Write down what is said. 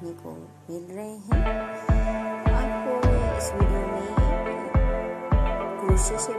देखने को मिल रहे हैं। आपको इस वीडियो में क्रोशे से